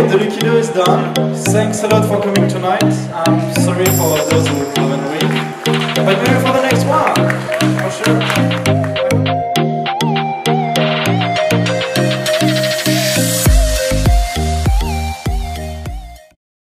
is done. Thanks a lot for coming tonight. I'm sorry for those who haven't read. but maybe for the next one.